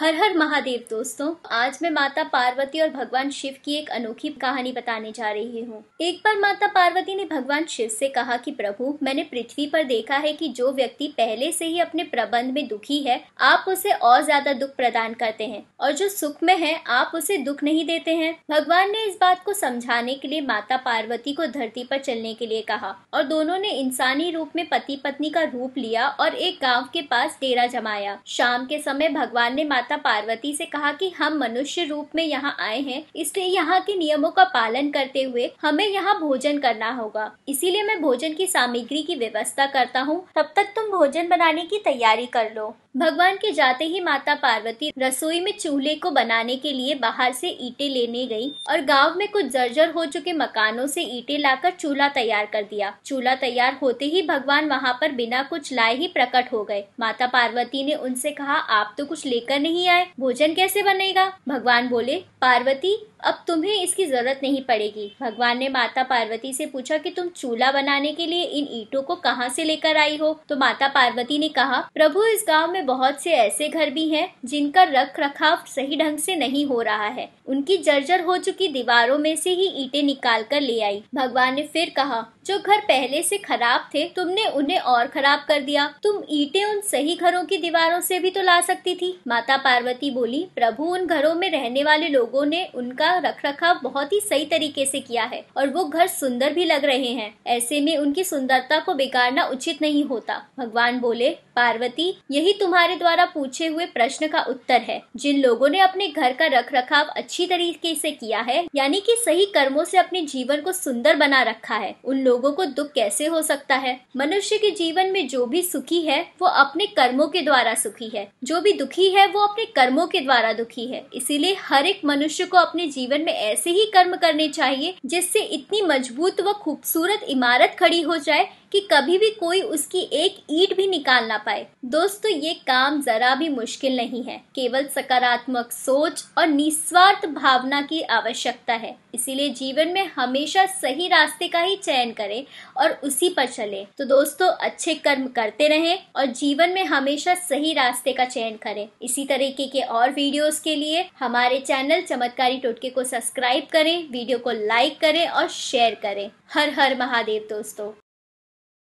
हर हर महादेव दोस्तों, आज मैं माता पार्वती और भगवान शिव की एक अनोखी कहानी बताने जा रही हूँ। एक बार माता पार्वती ने भगवान शिव से कहा कि, प्रभु, मैंने पृथ्वी पर देखा है कि जो व्यक्ति पहले से ही अपने प्रबंध में दुखी है, आप उसे और ज़्यादा दुख प्रदान करते हैं। और जो सुख में है, आप उसे दुख नहीं देते हैं। भगवान ने इस बात को समझाने के लिए माता पार्वती को धरती पर चलने के लिए कहा और दोनों ने इंसानी रूप में पति पत्नी का रूप लिया और एक गाँव के पास डेरा जमाया। शाम के समय भगवान ने माता माता पार्वती से कहा कि हम मनुष्य रूप में यहाँ आए हैं, इसलिए यहाँ के नियमों का पालन करते हुए हमें यहाँ भोजन करना होगा। इसीलिए मैं भोजन की सामग्री की व्यवस्था करता हूँ। तब तक तुम भोजन बनाने की तैयारी कर लो। भगवान के जाते ही माता पार्वती रसोई में चूल्हे को बनाने के लिए बाहर से ईटे लेने गई और गाँव में कुछ जर्जर हो चुके मकानों से ईटे लाकर चूल्हा तैयार कर दिया। चूल्हा तैयार होते ही भगवान वहाँ पर बिना कुछ लाए ही प्रकट हो गए। माता पार्वती ने उनसे कहा, आप तो कुछ लेकर नहीं आए भोजन कैसे बनेगा? भगवान बोले पार्वती अब तुम्हें इसकी ज़रूरत नहीं पड़ेगी। भगवान ने माता पार्वती से पूछा कि तुम चूल्हा बनाने के लिए इन ईटों को कहाँ से लेकर आई हो? तो माता पार्वती ने कहा, प्रभु, इस गाँव में बहुत से ऐसे घर भी हैं, जिनका रख रखाव सही ढंग से नहीं हो रहा है। उनकी जर्जर हो चुकी दीवारों में से ही ईटे निकाल कर ले आई। भगवान ने फिर कहा, जो घर पहले से खराब थे, तुमने उन्हें और खराब कर दिया। तुम ईटे उन सही घरों की दीवारों से भी तो ला सकती थी। माता पार्वती बोली, प्रभु, उन घरों में रहने वाले लोगों ने उनका रख रखाव बहुत ही सही तरीके से किया है और वो घर सुंदर भी लग रहे हैं। ऐसे में उनकी सुंदरता को बिगाड़ना उचित नहीं होता। भगवान बोले, पार्वती, यही तुम्हारे द्वारा पूछे हुए प्रश्न का उत्तर है। जिन लोगों ने अपने घर का रख रखाव अच्छी तरीके से किया है, यानी कि सही कर्मों से अपने जीवन को सुंदर बना रखा है, उन लोगों को दुख कैसे हो सकता है? मनुष्य के जीवन में जो भी सुखी है, वो अपने कर्मों के द्वारा सुखी है। जो भी दुखी है, वो अपने कर्मों के द्वारा दुखी है। इसीलिए हर एक मनुष्य को अपने जीवन में ऐसे ही कर्म करने चाहिए जिससे इतनी मज़बूत व खूबसूरत इमारत खड़ी हो जाए कि कभी भी कोई उसकी एक ईट भी निकाल ना पाए। दोस्तों, ये काम जरा भी मुश्किल नहीं है। केवल सकारात्मक सोच और निस्वार्थ भावना की आवश्यकता है। इसीलिए जीवन में हमेशा सही रास्ते का ही चयन करें और उसी पर चले। तो दोस्तों, अच्छे कर्म करते रहें और जीवन में हमेशा सही रास्ते का चयन करें। इसी तरीके के और वीडियोस के लिए हमारे चैनल चमत्कारी टोटके को सब्सक्राइब करें, वीडियो को लाइक करें और शेयर करें। हर हर महादेव दोस्तों।